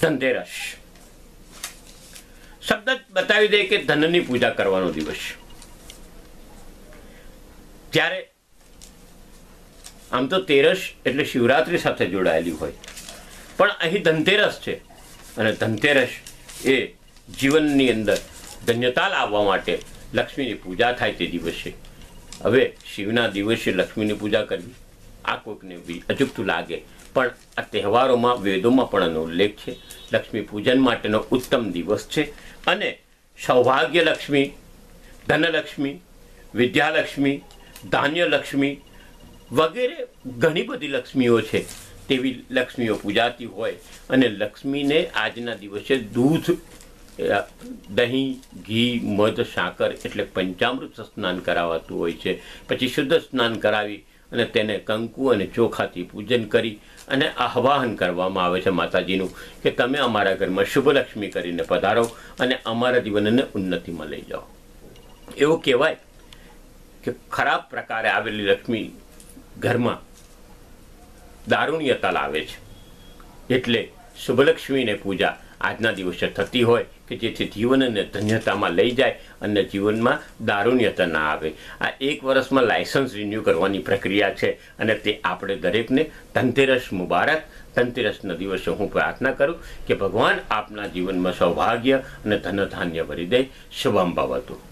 ધનતેરસ શબ્દ બતાવી દે કે ધનની પૂજા કરવાનો દિવસ. ત્યારે આમ તો તેરસ એટલે શિવરાત્રી સાથે જોડાયેલી હોય. પણ અહીં ધનતેરસ છે અને ધનતેરસ એ જીવનની અંદર ધન્યતા લાવવા માટે લક્ષ્મીની પૂજા થાય તે દિવસે. હવે શિવના દિવસે લક્ષ્મીની પૂજા કરવી. આ કોઈકને અજુગતું લાગે. પણ આ તહેવારોમાં, વેદોમાં પણ એનો ઉલ્લેખ છે. લક્ષ્મી પૂજન માટેનો ઉત્તમ દિવસ છે. અને સૌભાગ્ય લક્ષ્મી ધનલક્ષ્મી, વિદ્યાલક્ષ્મી, ધાન્યલક્ષ્મી વગેરે ઘણી બધી લક્ષ્મીઓ છે. તેવી લક્ષ્મીઓ પૂજાતી હોય. અને લક્ષ્મીને આજના દિવસે દૂધ દહીં, ઘી, મધ, સાકર એટલે પંચામૃત સ્નાન કરાવાતું હોય છે. પછી શુદ્ધ સ્નાન કરાવી અને તેને કંકુ અને ચોખાથી પૂજન કરી અને આહ્વાન કરવામાં આવે છે માતાજીનું કે તમે અમારા ઘરમાં શુભલક્ષ્મી કરીને પધારો અને અમારા જીવનને ઉન્નતિમાં લઈ જાઓ. એવું કહેવાય કે ખરાબ પ્રકારે આવેલી લક્ષ્મી ઘરમાં દારૂણ્યતા લાવે છે. એટલે શુભલક્ષ્મીને પૂજા આજના દિવસે થતી હોય કે જેથી જીવનને ધન્યતામાં લઈ જાય અને જીવનમાં દારૂણ્યતા ના આવે. આ એક વર્ષમાં લાયસન્સ રિન્યૂ કરવાની પ્રક્રિયા છે અને તે આપણે દરેકને ધનતેરસ મુબારક, ધનતેરસના દિવસે હું પ્રાર્થના કરું કે ભગવાન આપના જીવનમાં સૌભાગ્ય અને ધનધાન્ય ભરી દે. શુભમ ભવતું.